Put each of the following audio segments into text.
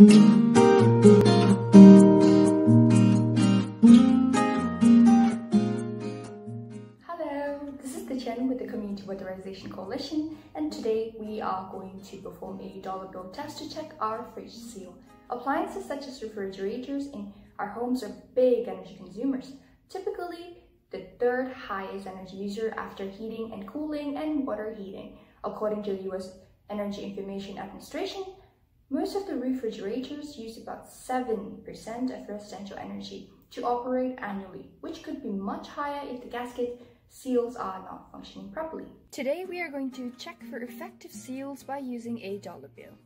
Hello, this is Chen with the Community Weatherization Coalition and today we are going to perform a dollar bill test to check our fridge seal. Appliances such as refrigerators in our homes are big energy consumers, typically the third highest energy user after heating and cooling and water heating. According to the US Energy Information Administration, most of the refrigerators use about 7% of residential energy to operate annually, which could be much higher if the gasket seals are not functioning properly. Today we are going to check for effective seals by using a dollar bill.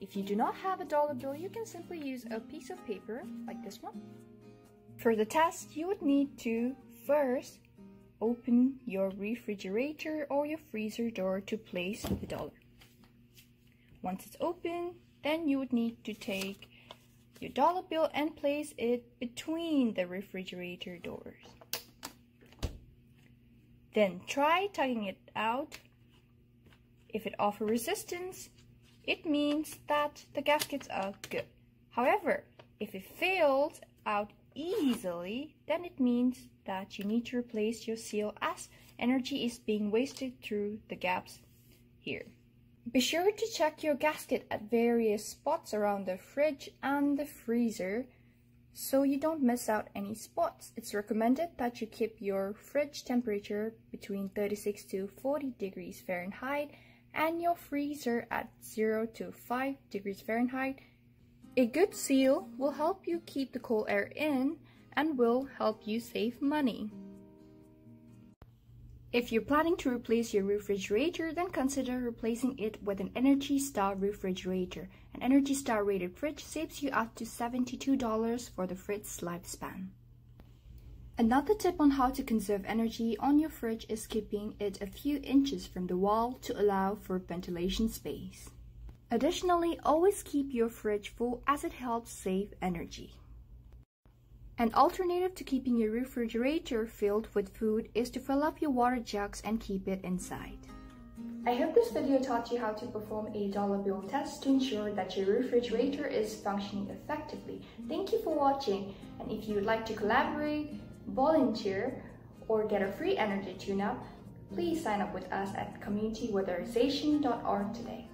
If you do not have a dollar bill, you can simply use a piece of paper like this one. For the test, you would need to first open your refrigerator or your freezer door to place the dollar. Once it's open, then you would need to take your dollar bill and place it between the refrigerator doors. Then try tugging it out. If it offers resistance, it means that the gaskets are good. However, if it fails out easily, then it means that you need to replace your seal as energy is being wasted through the gaps here. Be sure to check your gasket at various spots around the fridge and the freezer so you don't miss out any spots. It's recommended that you keep your fridge temperature between 36 to 40 degrees Fahrenheit and your freezer at 0 to 5 degrees Fahrenheit. A good seal will help you keep the cold air in and will help you save money. If you're planning to replace your refrigerator, then consider replacing it with an Energy Star refrigerator. An Energy Star rated fridge saves you up to $72 for the fridge's lifespan. Another tip on how to conserve energy on your fridge is keeping it a few inches from the wall to allow for ventilation space. Additionally, always keep your fridge full as it helps save energy. An alternative to keeping your refrigerator filled with food is to fill up your water jugs and keep it inside. I hope this video taught you how to perform a dollar bill test to ensure that your refrigerator is functioning effectively. Thank you for watching and if you would like to collaborate, volunteer, or get a free energy tune-up, please sign up with us at communityweatherization.org today.